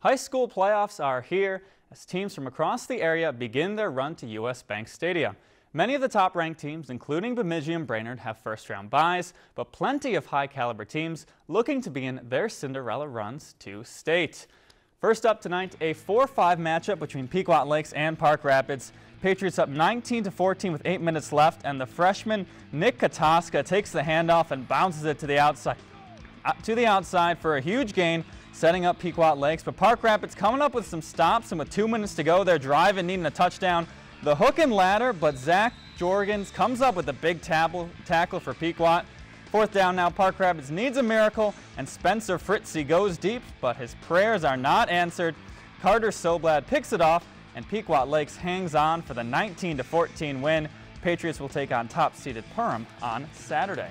High school playoffs are here as teams from across the area begin their run to U.S. Bank Stadium. Many of the top-ranked teams, including Bemidji and Brainerd, have first-round byes, but plenty of high-caliber teams looking to begin their Cinderella runs to state. First up tonight, a 4-5 matchup between Pequot Lakes and Park Rapids. Patriots up 19 to 14 with 8 minutes left, and the freshman Nick Kataska takes the handoff and bounces it to the outside, uh, to the outside for a huge gain setting up Pequot Lakes. But Park Rapids coming up with some stops, and with two minutes to go, they're driving, needing a touchdown. The hook and ladder, but Zach Jorgens comes up with a big tackle for Pequot. Fourth down now, Park Rapids needs a miracle, and Spencer Fritzy goes deep, but his prayers are not answered. Carter Soblad picks it off, and Pequot Lakes hangs on for the 19-14 win. Patriots will take on top-seeded Perham on Saturday.